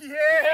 Yeah!